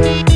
Bye.